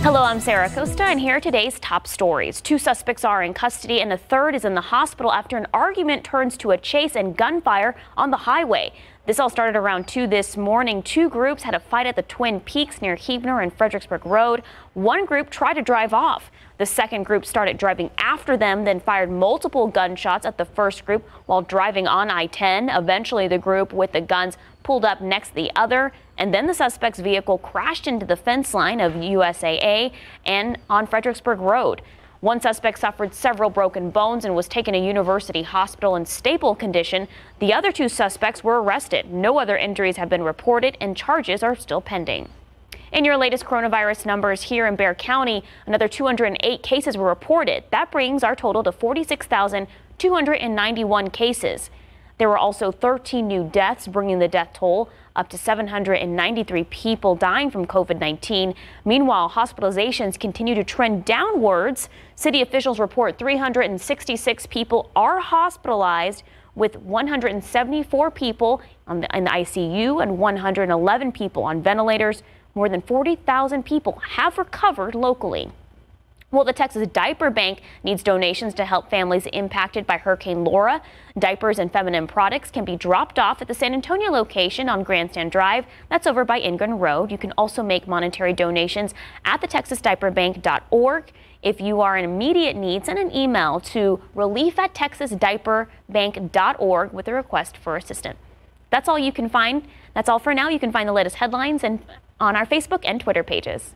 Hello, I'm Sarah Acosta, and here are today's top stories. Two suspects are in custody, and a third is in the hospital after an argument turns to a chase and gunfire on the highway. This all started around 2 this morning. Two groups had a fight at the Twin Peaks near Huebner and Fredericksburg Road. One group tried to drive off. The second group started driving after them, then fired multiple gunshots at the first group while driving on I-10. Eventually, the group with the guns pulled up next to the other, and then the suspect's vehicle crashed into the fence line of USAA and on Fredericksburg Road. One suspect suffered several broken bones and was taken to University Hospital in stable condition. The other two suspects were arrested. No other injuries have been reported and charges are still pending. In your latest coronavirus numbers here in Bexar County, another 208 cases were reported. That brings our total to 46,291 cases. There were also 13 new deaths, bringing the death toll up to 793 people dying from COVID-19. Meanwhile, hospitalizations continue to trend downwards. City officials report 366 people are hospitalized with 174 people in the ICU and 111 people on ventilators. More than 40,000 people have recovered locally. Well, the Texas Diaper Bank needs donations to help families impacted by Hurricane Laura. Diapers and feminine products can be dropped off at the San Antonio location on Grandstand Drive. That's over by Ingram Road. You can also make monetary donations at the texasdiaperbank.org. If you are in immediate need, send an email to relief at texasdiaperbank.org with a request for assistance. That's all you can find. That's all for now. You can find the latest headlines and on our Facebook and Twitter pages.